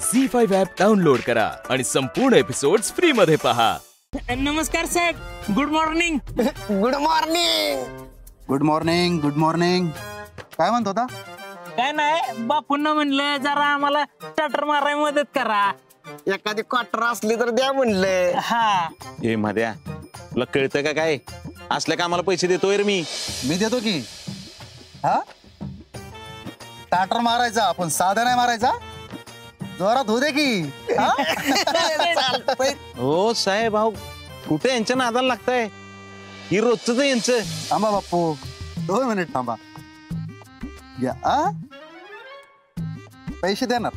झी five app download करा आणि संपूर्ण एपिसोड्स फ्री मध्ये पहा. नमस्कार साहेब. Good morning good morning good morning good morning काय म्हणत होता? काय नाही बापूंना म्हणलं जरा आम्हाला स्टार्टर मारायला मदत करा. एखादी क्वार्टर असली तर द्या म्हणलं. हा. हे मध्या तुला कळतं का काय? असल्या कामाला पैसे देतोय रे मी. मी देतो की. हा? टाटर मारायचा पण साधा नाही मारायचा? जोरात होऊ दे की. हा? चालतंय हो साहेब अहो कुठे यांच्या नादाला लागताय? ही रोजच यांचं. थांबा बाप्पू दोन मिनिट थांबा. घ्या आ? पैसे देणार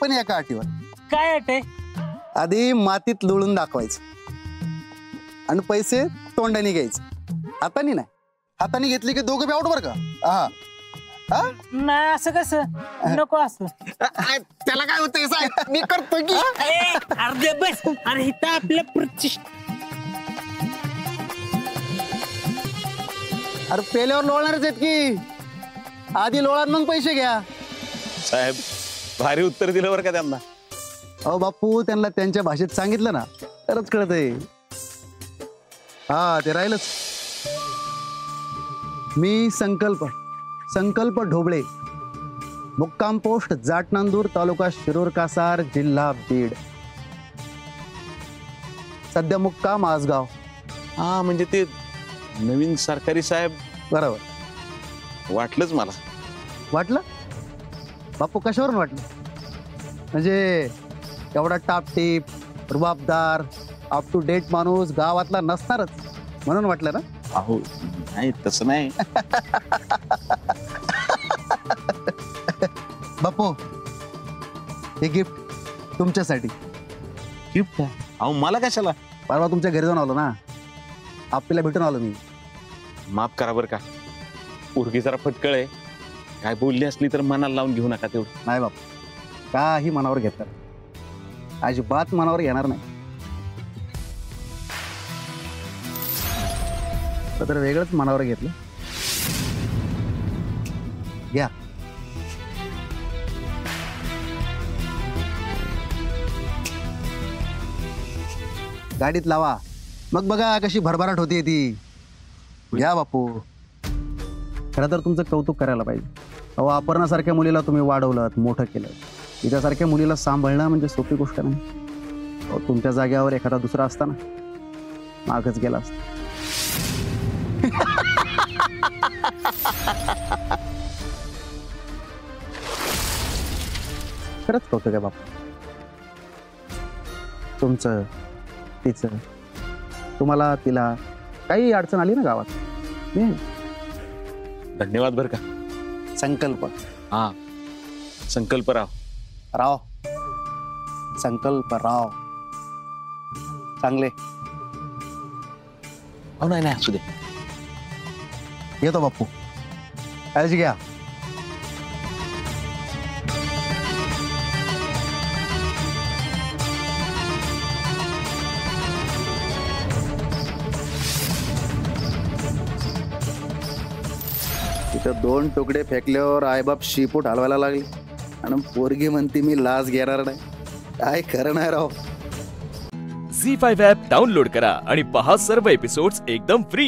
पण एका अटीवर काय अटे आधी मातीत लोळून दाखवायचं. आणि पैसे तोंडाने घ्यायचे. हाताने नाही. हाताने घेतले की दोघं बी आउट बरं का? हा हा. नाही असं कसं? नको असं. त्याला काय होतंय साहेब मी करतो की. अर्धे बस. अरे इथं आपलं प्रतिष्ठा अरे पेल्यावर लोळणारच आहेत की. आधी लोळात मग पैसे घ्या. साहेब भारी उत्तर दिलं बरं का त्यांना. अहो बापू त्यांना त्यांच्या भाषेत सांगितलं ना तरच कळतंय. हा ते राहिलंच. मी संकल्प संकल्प ढोबळे. मुक्काम पोस्ट जाटनांदूर तालुका शिरूर कासार जिल्हा बीड. सध्या मुक्काम आसगाव हा म्हणजे ते नवीन सरकारी साहेब बरोबर. वाटलंच मला. वाटलं? बापू कशावरून वाटलं? म्हणजे एवढा टापटीप रुबाबदार अप टू डेट माणूस गावातला नसणारच म्हणून वाटलं ना? अहो नाही तसं नाही. बापू हे गिफ्ट तुमच्यासाठी. गिफ्ट अहो मला कशाला? परवा तुमच्या घरी जाऊन आलो ना. आपल्याला भेटून आलो मी. माफ़ करा बरं का. उर्गी जरा फटकळ आहे. काय बोलली असली तर मनाला लावून घेऊ नका तेवढं. नाही बापू काही मनावर घेतात अजिबात मनावर घेणार नाही. तर वेगळंच मनावर घेतलं. घ्या गाडीत लावा. मग बघा भरभराट होती ती. घ्या बापू. खरं तुमचं कौतुक करायला पाहिजे. अहो, अपर्णासारख्या मुलीला तुम्ही वाढवलं मोठं केलं तिच्यासारख्या सोपी गोष्ट नाही. तुमच्या जाग्यावर एखादा दुसरा असता ना, मागच गेला असता. खरंच कौतुक आहे बापू? तुमचं तिचं. तुम्हाला तिला काही अडचण आली ना गावात? धन्यवाद बरं का. संकल्प. हा. संकल्पराव राव. संकल्प राव. चांगले. अहो नाही असू दे. येतो बाप्पू काळजी घ्या. तिथं दोन तुकडे फेकल्यावर आईबाप शिपूट हलवायला लागले. आणि पोरगी म्हणते मी लाच घेणार नाही. काय खरं नाही राव झी फाईव्ह ॲप डाउनलोड करा आणि पहा सर्व एपिसोड्स एकदम फ्री.